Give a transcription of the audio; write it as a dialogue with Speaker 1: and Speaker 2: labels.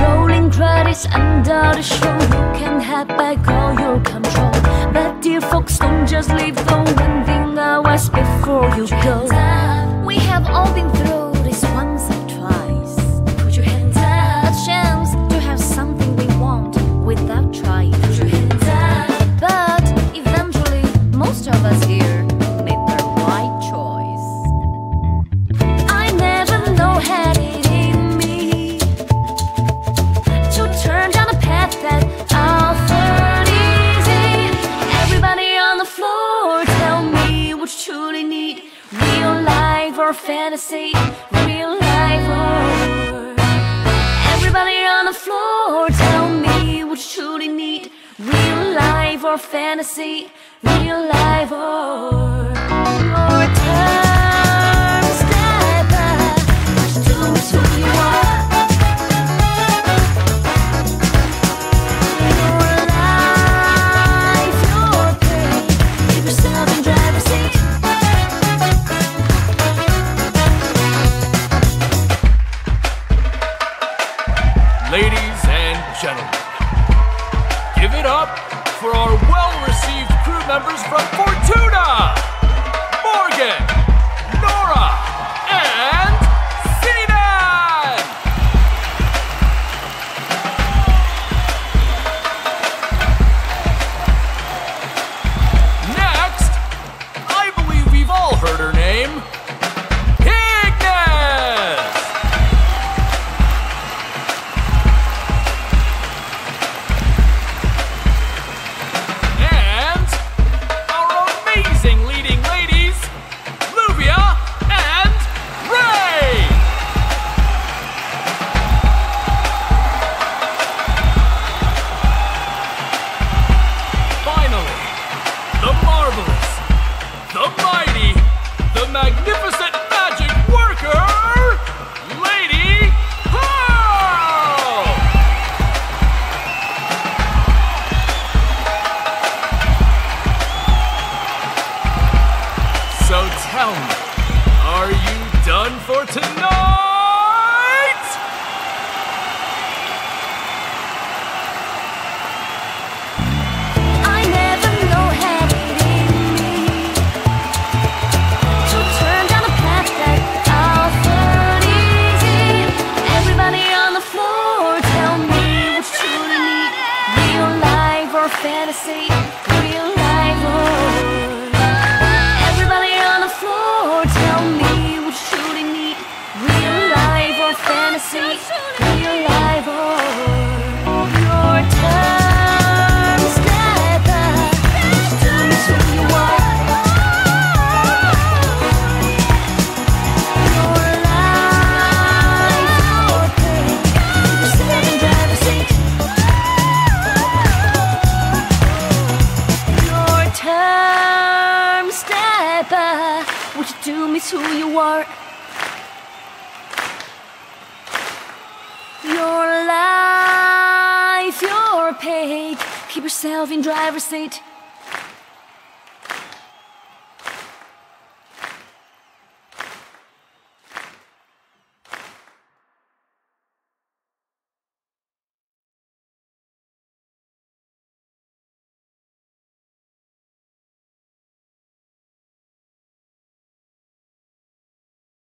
Speaker 1: Rolling credits under the show. You can have back all your control. But dear folks, don't just leave the one thing I was before you go. We have all been through or fantasy, real life or. Everybody on the floor, tell me what you truly need: real life or fantasy, real life or. Your turn,
Speaker 2: Ladies and gentlemen, give it up for our well received crew members from you done for tonight?
Speaker 1: I never know how it ended. So turn down the past that offered easy. Everybody on the floor, tell me what's truly need: real life or fantasy, real life or. Or fantasy, real life or. Your you are. Your what you do means who you are. Your life, your page. Keep yourself in driver's seat.